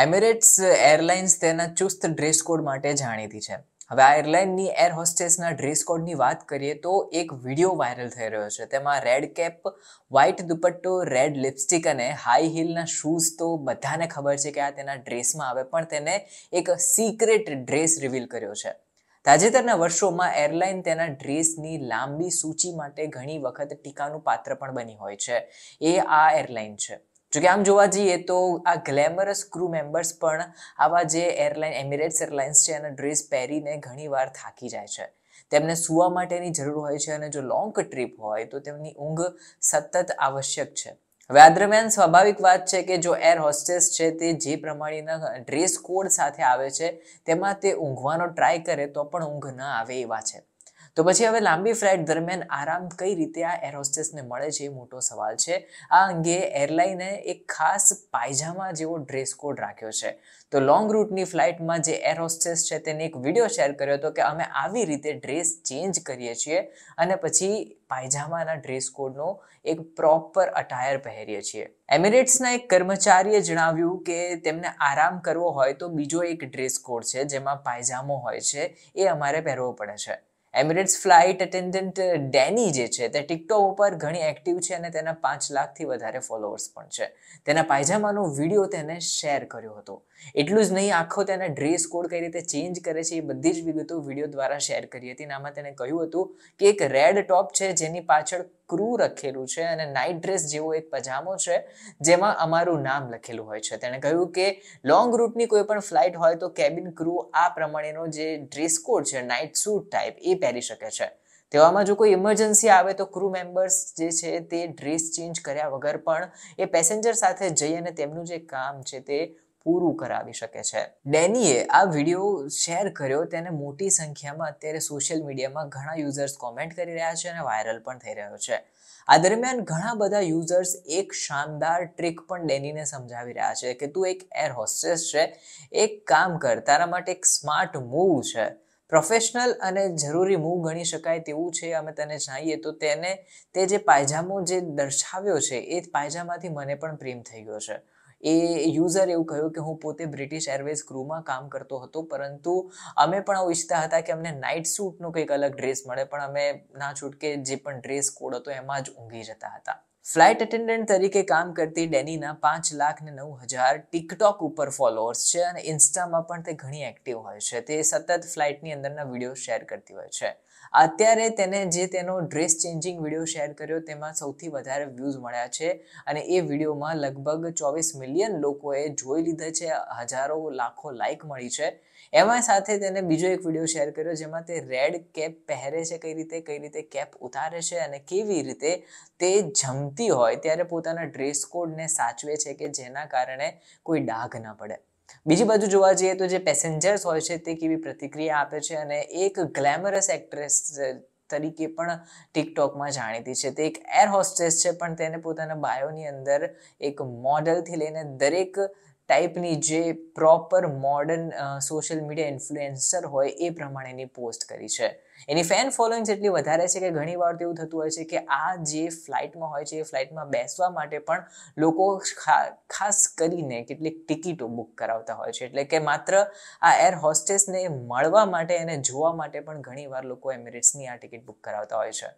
Emirates airlines તેના ચુસ્ત dress code માટે જાણીતી છે. હવે આ એરલાઇનની એર હોસ્ટેસના ડ્રેસ કોડની વાત કરીએ તો એક વીડિયો વાયરલ થઈ રહ્યો છે. તેમાં રેડ કેપ વ્હાઇટ દુપટ્ટો રેડ લિપસ્ટિક અને હાઈ હીલના શૂઝ તો બધાને ખબર છે કે આ તેના ડ્રેસમાં આવે, પણ તેને એક સિક્રેટ ડ્રેસ રિવીલ કર્યો છે. તાજેતરના વર્ષોમાં એરલાઇન તેના ડ્રેસની લાંબી સૂચિ માટે ઘણી વખત ટીકાનું પાત્ર પણ બની હોય છે. એ આ એરલાઇન છે. જોકે આમ જોવા જઈએ તો આ ગ્લેમરસ ક્રૂ મેમ્બર્સ પણ આવા જે એરલાઇન, એમિરેટ્સ એરલાઇન્સ છે એના ડ્રેસ પહેરીને ઘણીવાર થાકી જાય છે. તેમને સુવા માટેની જરૂર હોય છે અને જો લોંગ ટ્રીપ હોય તો તેમની ઊંઘ સતત આવશ્યક છે. હવે આ દરમિયાન સ્વાભાવિક વાત છે કે જો એર હોસ્ટેસ છે તે જે પ્રમાણેના ડ્રેસ કોડ સાથે આવે છે તેમાં તે ઊંઘવાનો ટ્રાય કરે તો પણ ઊંઘ ન આવે એવા છે. તો પછી હવે લાંબી ફ્લાઇટ દરમિયાન આરામ કઈ રીતે આ એર હોસ્ટેસને મળે છે એ મોટો સવાલ છે. આ અંગે એરલાઈને એક ખાસ પાયજામા જેવો ડ્રેસ કોડ રાખ્યો છે. તો લોંગ રૂટની ફ્લાઇટમાં જે એર હોસ્ટેસ છે તેને એક વીડિયો શેર કર્યો હતો કે અમે આવી રીતે ડ્રેસ ચેન્જ કરીએ છીએ અને પછી પાયજામાના ડ્રેસ કોડનો એક પ્રોપર અટાયર પહેરીએ છીએ. એમિરેટ્સના એક કર્મચારીએ જણાવ્યું કે તેમને આરામ કરવો હોય તો બીજો એક ડ્રેસ કોડ છે જેમાં પાયજામો હોય છે એ અમારે પહેરવો પડે છે. એમિરેટ્સ ફ્લાઇટ એટેન્ડન્ટ ડેની જે છે, તે ટિકટોક ઉપર ઘણી એક્ટિવ છે અને તેના પાંચ લાખથી વધારે ફોલોઅર્સ પણ છે. તેના પાયજામાનો વીડિયો તેને શેર કર્યો હતો. એટલું જ નહીં, આખો તેના ડ્રેસ કોડ કઈ રીતે ચેન્જ કરે છે એ બધી જ વિગતો વીડિયો દ્વારા શેર કરી હતી આમાં તેને કહ્યું હતું કે એક રેડ ટોપ છે, જેની પાછળ ક્રૂ રખેલું છે અને નાઇટ ડ્રેસ જેવો એક પજામો છે, જેમાં અમારું નામ લખેલું હોય છે. તેણે કહ્યું કે લોંગ રૂટની કોઈ પણ ફ્લાઇટ હોય તો કેબિન ક્રૂ આ પ્રમાણેનો જે ડ્રેસ કોડ છે નાઇટ સૂટ ટાઈપ એ પહેરી શકે છે. તેવામાં જો કોઈ ઇમરજન્સી આવે તો ક્રૂ મેમ્બર્સ જે છે તે ડ્રેસ ચેન્જ કર્યા વગર પણ એ પેસેન્જર સાથે જઈ અને તેમનું જે કામ છે તે પૂરું કરાવી શકે છે. ડેનીએ આ વીડિયો શેર કર્યો, તેને મોટી સંખ્યામાં અત્યારે સોશિયલ મીડિયામાં ઘણા યુઝર્સ કોમેન્ટ કરી રહ્યા છે અને વાયરલ પણ થઈ રહ્યો છે. આ દરમિયાન ઘણા બધા યુઝર્સ એક શાનદાર ટ્રીક પણ ડેનીને સમજાવી રહ્યા છે કે તું એક એર હોસ્ટેસ છે, એક કામ કર, તારા માટે એક સ્માર્ટ મૂવ છે. પ્રોફેશનલ અને જરૂરી મૂવ ગણી શકાય તેવું છે, અમે તને જાણીએ. તો તેને, તે જે પાયજામો જે દર્શાવ્યો છે, એ પાયજામાથી મને પણ પ્રેમ થઈ ગયો છે. એ યુઝર એવું કહ્યું કે હું પોતે બ્રિટિશ એરવેઝ ક્રૂમાં કામ કરતો હતો, પરંતુ અમે પણ આવું ઈચ્છતા હતા કે અમને નાઇટ સૂટનો કંઈક અલગ ડ્રેસ મળે, પણ અમે ના છૂટકે જે પણ ડ્રેસ કોડ હતો એમાં જ ઊંઘી જતા હતા. ફ્લાઇટ એટેન્ડન્ટ તરીકે કામ કરતી ડેનીના પાંચ લાખ ને નવ હજાર ટિકટોક ઉપર ફોલોઅર્સ છે અને ઇન્સ્ટામાં પણ તે ઘણી એક્ટિવ હોય છે. તે સતત ફ્લાઇટની અંદરના વીડિયો શેર કરતી હોય છે. અત્યારે તેને જે તેનો ડ્રેસ ચેન્જિંગ વીડિયો શેર કર્યો તેમાં સૌથી વધારે વ્યૂઝ મળ્યા છે અને એ વિડીયોમાં લગભગ ચોવીસ મિલિયન લોકોએ જોઈ લીધા છે. હજારો લાખો લાઇક મળી છે. એમાં સાથે તેને બીજો એક વીડિયો શેર કર્યો જેમાં તે રેડ કેપ પહેરે છે, કઈ રીતે કઈ રીતે કેપ ઉતારે છે અને કેવી રીતે તે જમતી હોય ત્યારે પોતાના ડ્રેસ કોડને સાચવે છે કે જેના કારણે કોઈ ડાઘ ન પડે. બીજી બાજુ જોવા જઈએ તો જે પેસેન્જર્સ હોય છે તે કેવી પ્રતિક્રિયા આપે છે અને એક ગ્લેમરસ એક્ટ્રેસ તરીકે પણ ટિકટોકમાં જાણીતી છે. તે એક એર હોસ્ટેસ છે પણ તેને પોતાના બાયોની અંદર એક મોડલથી લઈને દરેક ટાઈપની જે proper modern social media influencer હોય એ પ્રમાણેની પોસ્ટ કરી છે. એની ફેન ફોલોઈંગ્સ એટલી વધારે છે કે ઘણી વાર એવું થતું હોય છે કે આ જે ફ્લાઇટમાં હોય છે, એ ફ્લાઇટમાં બેસવા માટે પણ લોકો ખાસ કરીને કેટલીક ટિકિટો બુક કરાવતા હોય છે. એટલે કે માત્ર આ એર હોસ્ટેસને મળવા માટે એને જોવા માટે પણ ઘણીવાર લોકો એમિરેટ્સની આ ટિકિટ બુક કરાવતા હોય છે.